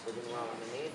Gunung Lawu ini